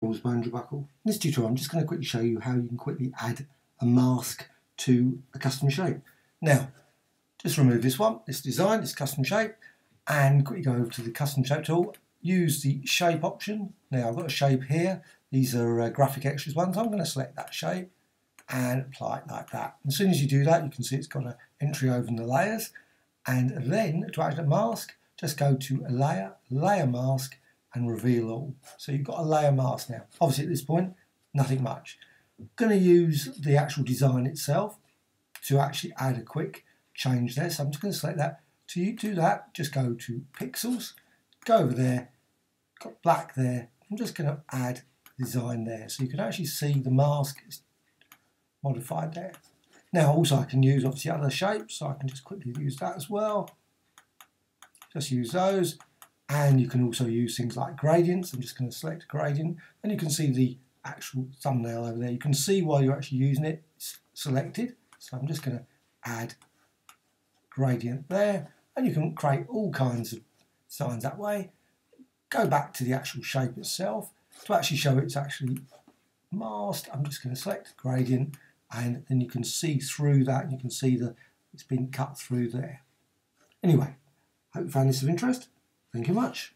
boundary buckle. In this tutorial I'm just going to quickly show you how you can quickly add a mask to a custom shape. Now just remove this one, this design, this custom shape and quickly go over to the custom shape tool, use the shape option. Now I've got a shape here, these are uh, Graphicxtras ones, I'm going to select that shape and apply it like that. As soon as you do that you can see it's got an entry over in the layers and then to add a mask just go to a layer, layer mask and reveal all. So you've got a layer mask now. Obviously at this point, nothing much. I'm going to use the actual design itself to actually add a quick change there. So I'm just going to select that. To do that, just go to pixels, go over there, got black there. I'm just going to add design there. So you can actually see the mask is modified there. Now also I can use obviously other shapes, so I can just quickly use that as well. Just use those and you can also use things like gradients. I'm just going to select gradient and you can see the actual thumbnail over there. You can see while you're actually using it selected. So I'm just going to add gradient there and you can create all kinds of signs that way. Go back to the actual shape itself to actually show it's actually masked. I'm just going to select gradient and then you can see through that you can see that it's been cut through there. Anyway, hope you found this of interest. Thank you much.